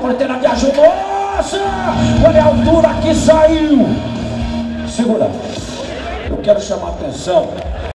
porteira viajou. Nossa! Olha a altura que saiu. Segura. Eu quero chamar a atenção